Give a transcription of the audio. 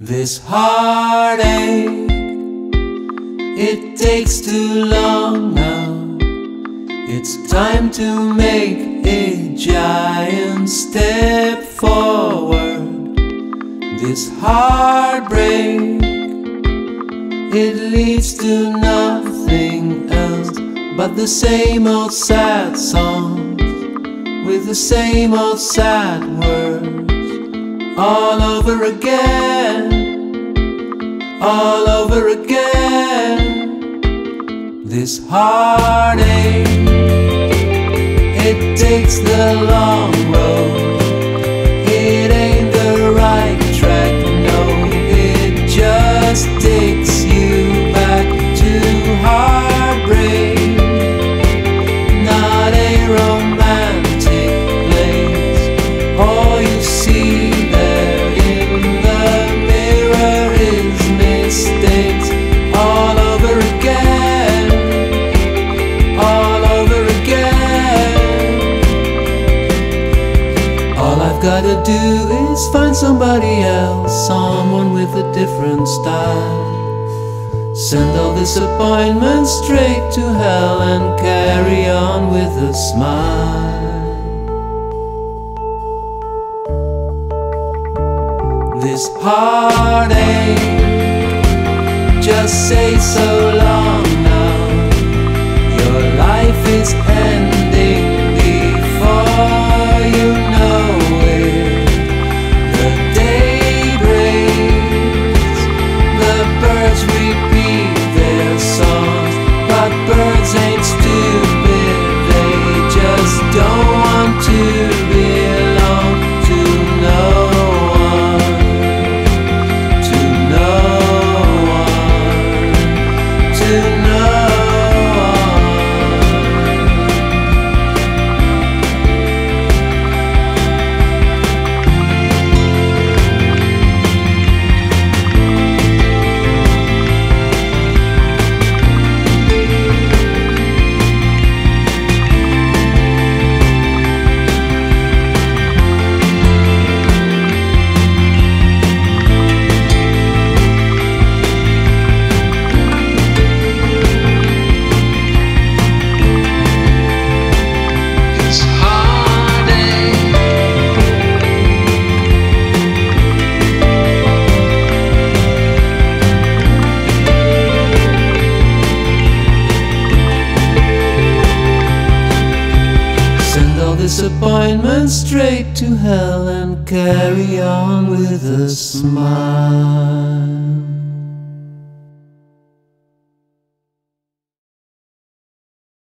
This heartache, it takes too long now. It's time to make a giant step forward. This heartbreak, it leads to nothing else but the same old sad songs with the same old sad words all over again, all over again. This heartache, it takes the long road. Gotta do is find somebody else, someone with a different style. Send all disappointment straight to hell and carry on with a smile. This heartache, just say so long disappointment straight to hell and carry on with a smile.